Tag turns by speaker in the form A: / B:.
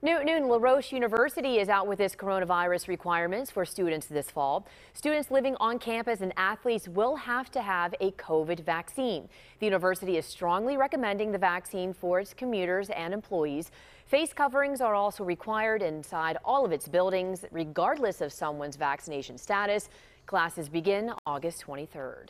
A: New noon, La Roche University is out with its coronavirus requirements for students this fall. Students living on campus and athletes will have to have a COVID vaccine. The university is strongly recommending the vaccine for its commuters and employees. Face coverings are also required inside all of its buildings, regardless of someone's vaccination status. Classes begin August 23rd.